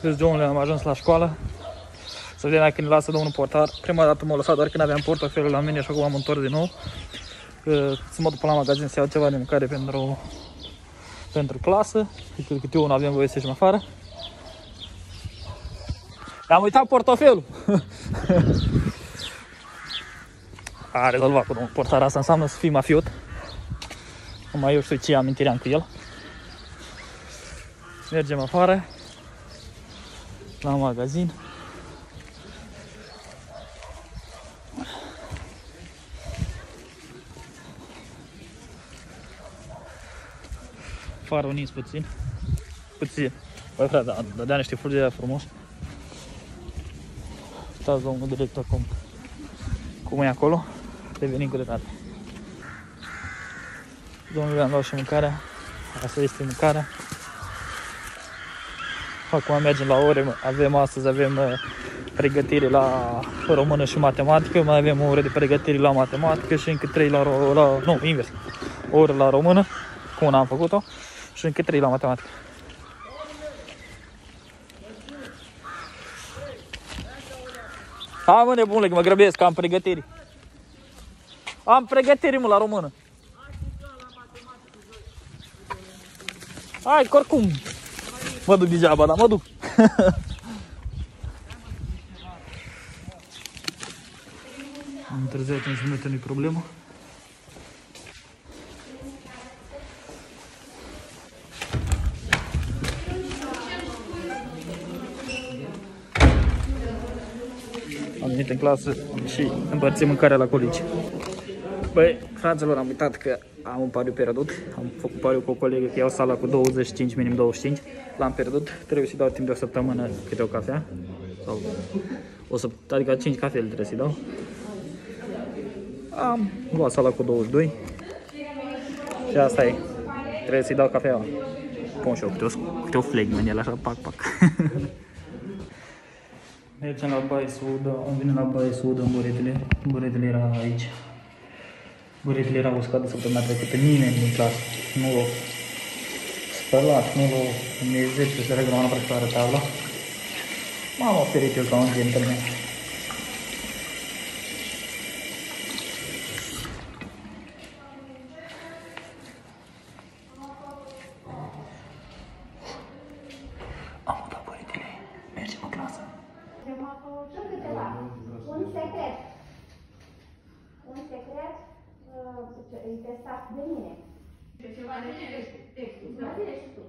Vezi, domnule, am ajuns la școală. Să vedem dacă ne lasă domnul portar. Prima dată m-a lăsat doar când aveam portofelul la mine și acum am întors din nou. Să mă duc până la magazin să iau ceva de mâncare pentru, pentru clasă. Cred că eu nu avem voie să ieșim afară. Am uitat portofelul. A rezolvat cu domnul portar. Asta înseamnă să fii mafiot. Numai eu știu ce amintire am cu el. Mergem afară. La magazin. Farul nins puțin. Puțin. Băi frate, da, dădea niște fulgi frumos. Uitați domnul director cum, cum e acolo. Revenim cu dreptate. Domnule, am luat și mâncarea. Asta este mâncarea. Acum mergem la ore. Avem astăzi, avem uh, pregătire la română și matematică. Mai avem o oră de pregătire la matematică și încă trei la, la nu, invers. O oră la română, cum am făcut-o, și încă trei la matematică. Hai mă nebunule, că mă grăbesc, am pregătiri. Am pregătiri mă la română. Hai, că oricum. Mă duc degeaba, dar mă duc. am întârziat 5 minute, nu-i problemă. Am venit în clasă și împărțim mâncarea la colegi. Băi, fraților, am uitat că am un pariu pierdut. Am făcut pariu cu o colegă că iau sala cu 25, minim 25. L-am pierdut. Trebuie să dau timp de o săptămână câte o cafea. Sau o să, adică 5 cafele trebuie să-i dau. Am luat sala cu 22. Și asta e. Trebuie să-i dau cafea. Pun și eu câte o, câte o flegmă în el, așa, pac, pac. Mergem la baie să udă, am venit la baie să udă în buretele. Buretele era aici. Buretele era uscat săptămâna trecută, nimeni din clasă nu l-a spălat, nu l-a nici 10 să regă la una prăcătoare tabla. M-am oferit eu ca un gentleman. Am udat buretele, mergem în clasă. Un secret. Un secret uh, e testat de mine. Pe ceva de textul, textul, Mă da. zile și tu.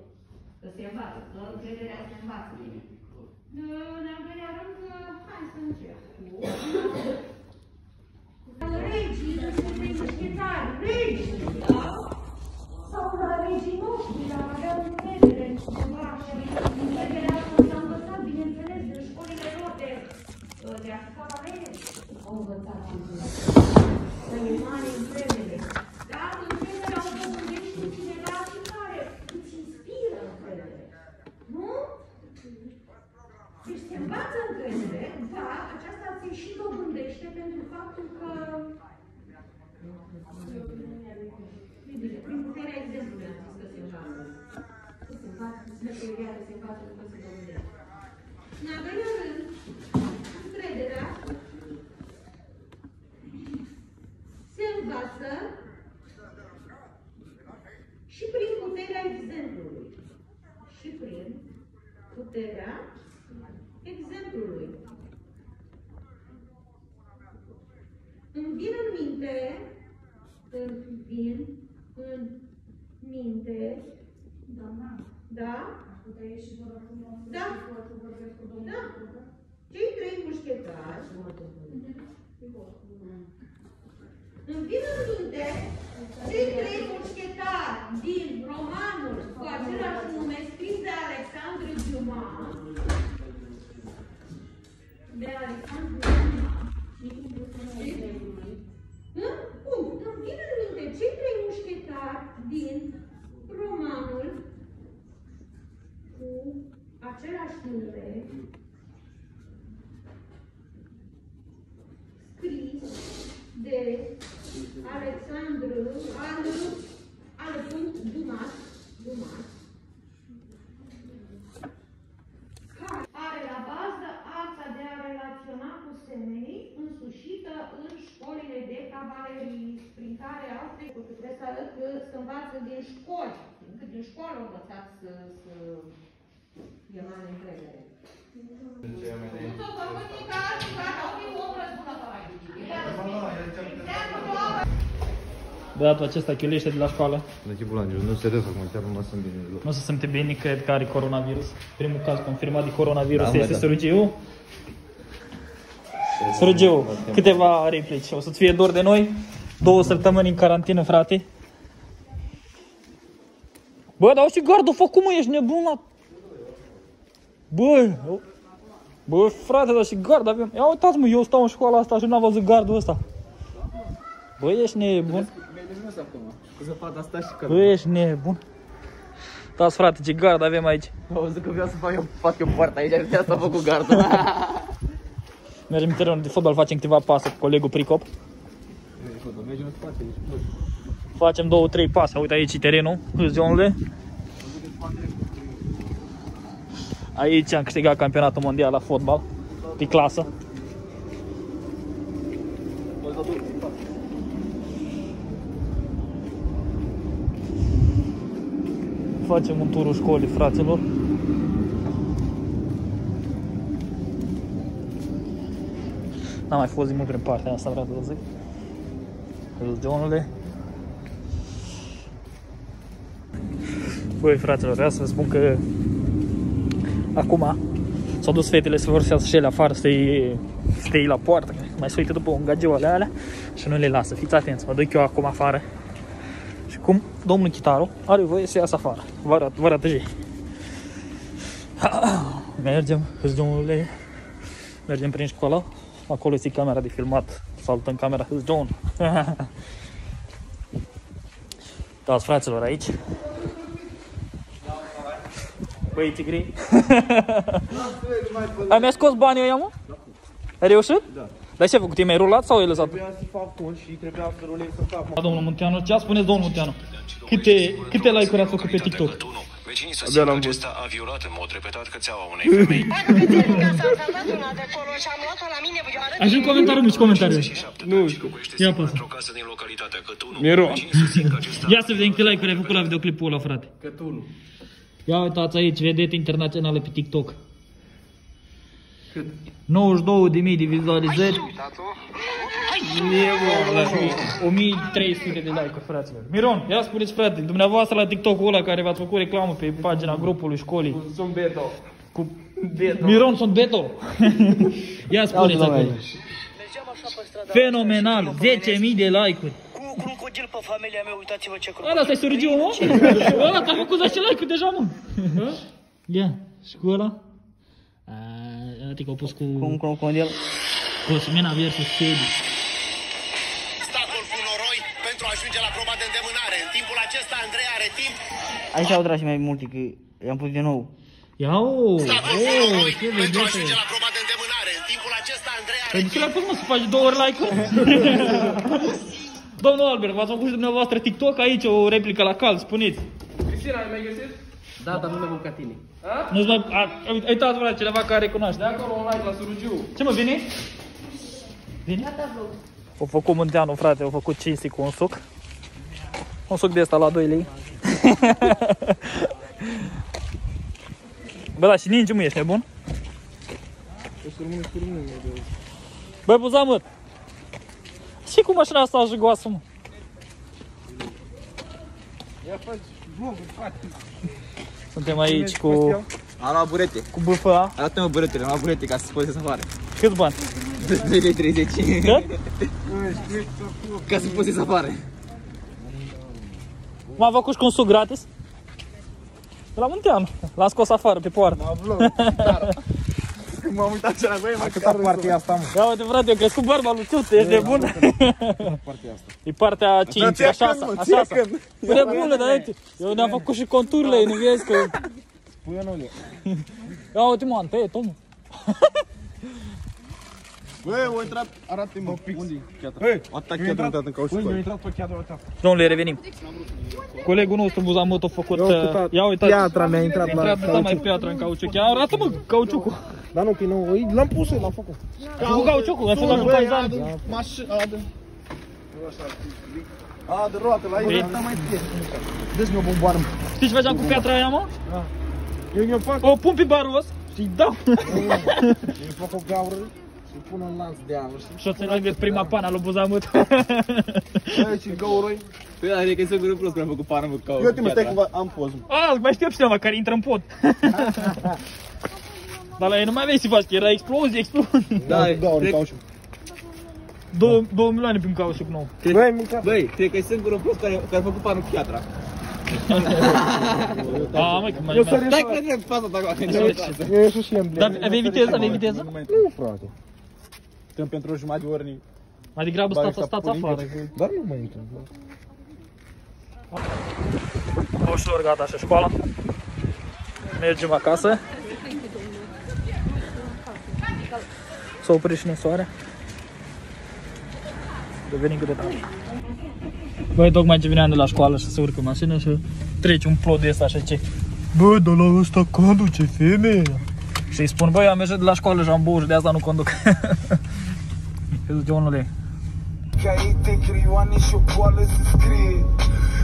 Să se învață, doar încrederea se învață. În al doilea rând, hai să încep. Regii, nu sunt regiștitari, regii, da? Sau la regii noștri, la avea încredere în ceva și încrederea asta s-a învățat, bineînțeles, de școlile noastre. Uh, De așa la regi. Au învățat să ne mare încredere. Dar încrederea o dobândești în cineva și care îți inspiră încredere. Nu? Deci se învață încredere, dar aceasta ți și dobândește pentru faptul că e bine, prin puterea exemplului am zis că se învață. Că se învață, că se învață, se învață, că se dobândește. În al doilea rând, încrederea se învață și prin puterea exemplului. Și prin puterea exemplului. Îmi vin în minte, îmi vin în minte, da? Da. Da. Cei trei mușchetari îmi vin în minte cei trei mușchetari scris de Alexandru al, al Dumas, Dumas, care are la bază arta de a relaționa cu semenii însușită în școlile de cavalerii, prin care au trecut. Trebuie să arăt că se învață din școli, încât din școală au să, să Băiatul acesta chiulește de la școală. De chipul Angel, nu serios acum, chiar nu mă sunt bine deloc. Nu se simte bine, cred că are coronavirus. Primul caz confirmat de coronavirus Da, mă, este da. sărăgiu. Sărăgiu, câteva replici. O să-ți fie dor de noi. Două săptămâni în carantină, frate. Bă, dar și gardul făcut, mă, ești nebun la... Bă, bă, frate, dar și gard avem. Ia uitați, mă, eu stau în școala asta și n-am văzut gardul ăsta. Bă, ești nebun. Zăpada asta și Bă, ești nebun. Dați frate, ce gard avem aici. Am auzit că vreau să fac eu, fac eu poarta aici, de asta am făcut gardul. Mergem în terenul de fotbal, facem câteva pase cu colegul Pricop. Mergem în spate, Facem două, trei pase. Uite aici e terenul, zonele. Aici am câștigat campionatul mondial la fotbal, pe clasă. Facem un turul școlii, fraților. N-am mai fost din mult prin partea asta, vreau să zic. Zonele. Băi, fraților, vreau să vă spun că acum s-au dus fetele să vorbească și ele afară, să iei, să iei la poartă, că mai se uită după un gageu ale alea și nu le lasă. Fiți atenți, mă duc eu acum afară și cum domnul Chitaru are voie să iasă afară. Vă arăt, vă arăt și. Mergem, îți domnule, mergem prin școală, acolo este camera de filmat, saltăm camera, îți John. Dați fraților aici. Băi, tigri. Ai mai scos banii ăia, mă? Ai reușit? Da. Dar ce ai făcut? I-ai rulat sau ai lăsat? Trebuia să fac un și trebuia să rulez să fac. Domnul Munteanu, ce a spuneți, domnul Munteanu? Câte, câte like-uri ați făcut pe TikTok? Vecinii susțin că acesta a violat în mod repetat cățeaua unei femei. Ai și în comentariu, mici comentarii. Nu Ia Ia apasă. într-o casă din localitatea Cătunu. Miro. Vecinii susțin că acesta Ia să vedem câte like-uri ai făcut la videoclipul ăla, frate. Cătunul. Ia uitați aici, vedete internaționale pe TikTok. Cât? 92.000 de vizualizări. 1300 de like-uri, fraților. Miron, ia spuneți, frate, dumneavoastră la TikTok-ul ăla care v-ați făcut reclamă pe pagina grupului școlii. Sunt beto. Cu... Beto. Miron, sunt Beto. ia spuneți acolo. Fenomenal, 10.000 de like-uri. Cu crocodil pe familia mea, uitați-vă ce crocodil. Ăla stai sărgiu, mă? Ăla ți-a făcut 10 like-uri deja, mă. Ia, și cu ăla? Adică au pus cu... Cu un crocodil. Cosmina versus Teddy. obstacol cu noroi pentru a ajunge la proba de îndemânare. În timpul acesta, Andrei are timp. Aici au dragi mai multe, că i-am pus din nou. Ia o, Obstacol cu oh, noroi ce pentru a vedete. ajunge la proba de îndemânare. În timpul acesta, Andrei are Păi de ce l-ai pus, mă, să faci două ori like-uri? Domnul Albert, v-ați făcut și dumneavoastră TikTok aici, o replică la cal, spuneți. Cristina, ai mai găsit? Da, dar nu le ca tine. Nu-ți mai... A, uitați, frate, cineva care recunoaște. De acolo un like la Surugiu. Ce mă, vine? Vine? Au făcut Munteanu, frate, au făcut cinsti cu un suc. Un suc de ăsta la 2 lei. Bă, da, și ninge mă, ești nebun? Băi, buza, mă! Și cu mașina asta jugoasă, mă? Suntem aici cu, Am luat burete. cu BFA. Arată-mă buretele, am luat burete ca să poți să afară. Câți bani? 2 lei 30. Da? Ca să poți să afară. M-am făcut și cu un suc gratis. De la Munteanu. L-am scos afară, pe poartă. Când m-am uitat ce la băie, mă, câta partea asta, mă. Ia uite, frate, eu cresc cu barba lui Ciute, ești de bun? Partea asta. E partea 5, a 6, a 6. Pune bună, dar uite, eu ne-am făcut și conturile, nu vezi că... Pune nu le. Ia uite, mă, Antei, Tom. Băi, au intrat, arată-mă. Unde Hei, atâta chiar am intrat în cauciuc. Băi, intrat pe chiar ăsta. Domnule, revenim. Colegul nostru, Buzamut, a făcut... uh, Ia uitați. Piatra mi-a intrat la Intrat da mai piatra în cauciuc. Ia arată-mă cauciucul. Dar nu, că e nou. Ei, L-am pus, l-am făcut. Cu cauciucul, a fost la Băi, Caizan. adu- maș- adu- A, de roată, la ei, asta mai fie. Dă-ți-mi o bomboană, mă. Știți ce făceam cu piatra aia, mă? Eu mi-o fac, O pun pe baros și dau. îmi fac o gaură și pun în lanț de aur, știi? Și o să lângă prima pana lui Buzamut. Aici, gauroi. Păi da, adică e singurul plus care am făcut pană cu Eu te stai că am poză. A, mai știu cineva care intră în pod. Dar la ei nu mai aveai să faci, că era explozie, explozie. Da, gaură, cred- cauciuc. Două, două milioane prin cauciuc nou. Băi, mâncat. Băi, cred că e singurul plus care, care a făcut pană cu piatra. A, mă, că mai Eu mai- sări Stai că trebuie fața ta acolo. Eu ieși și embleme. Dar aveai viteză, aveai viteză? Nu, frate. Stăm pentru o jumătate de ori. ni- Mai degrabă bagi stați, stați capul în afară. gât. Dar nu mai intră. Ușor, gata, și școala. Mergem acasă. S-a oprit și soare. Devenim câte tare. Băi, tocmai ce veneam de la școală și se urcă în mașină și trece un plod de ăsta așa ce Bă, dar la ăsta conduce femeia Și îi spun, băi, am ieșit de la școală și am băut și de asta nu conduc. Îi zice unul Ca ei te creioane și o poală să scrie.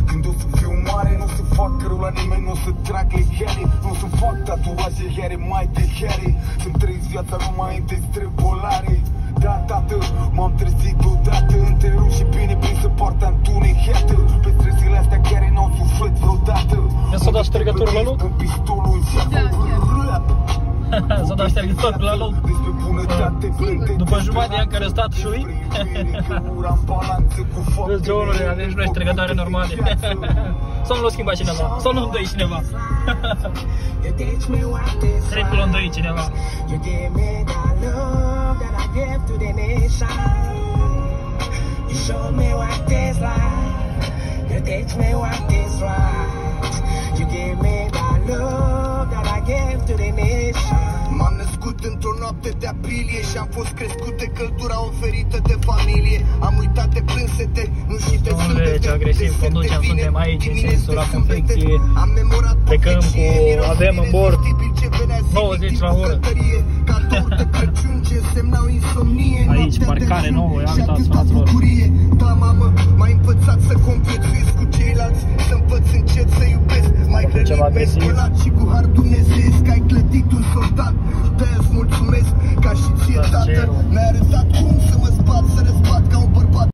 Când o să fiu mare, nu o să fac rău la nimeni, nu o să trag lehiare Nu o să fac tatuaje chiare mai de chiare Să-mi trăiesc viața numai de străbolare. Da, tată, m-am trezit odată Între rău și bine prinsă poarta întunecată Pe străzile astea S-a dat ștergător la loc Despre bunătate plânte După jumătate de ani care a stat șui Vezi, Johnul, avem și noi ștergătoare normale Sau nu l-o schimba cineva? Sau nu îndoi cineva? Cred că l-o îndoi cineva You give me that love that I give to the nation. You show me what is life. You teach me what is right. You give me that love that I give to the nation. M-am născut într-o noapte de aprilie Și am fost crescut de căldura oferită de familie Am uitat de plânsete, nu și de Domnule, zâmbete, ce agresiv de conducem, sete vine, suntem aici, în dimineți sensul la de sâmbete. confecție. Am memorat Plecăm profeție, cu- miros avem în bine, bord 20 la oră. Aici, parcare nouă, ia uitați, fraților. Da, mamă, m-ai învățat să completuiesc cu ceilalți, să învăț încet să iubesc. Mai grănit, mesculat și cu har dumnezeiesc, ai clădit un soldat. De-aia mulțumesc, ca și ție, da, tată, mi-ai arătat cum să mă zbat, să răzbat ca un bărbat.